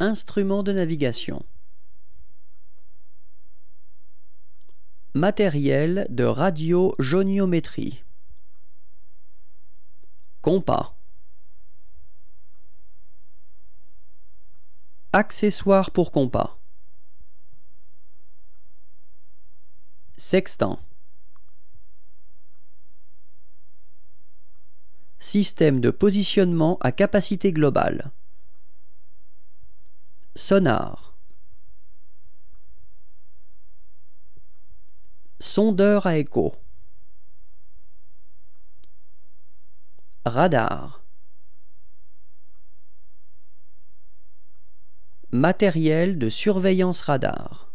Instrument de navigation. Matériel de radiojoniométrie. Compas. Accessoires pour compas. Sextant. Système de positionnement à capacité globale. Sonar. Sondeur à écho. Radar. Matériel de surveillance radar.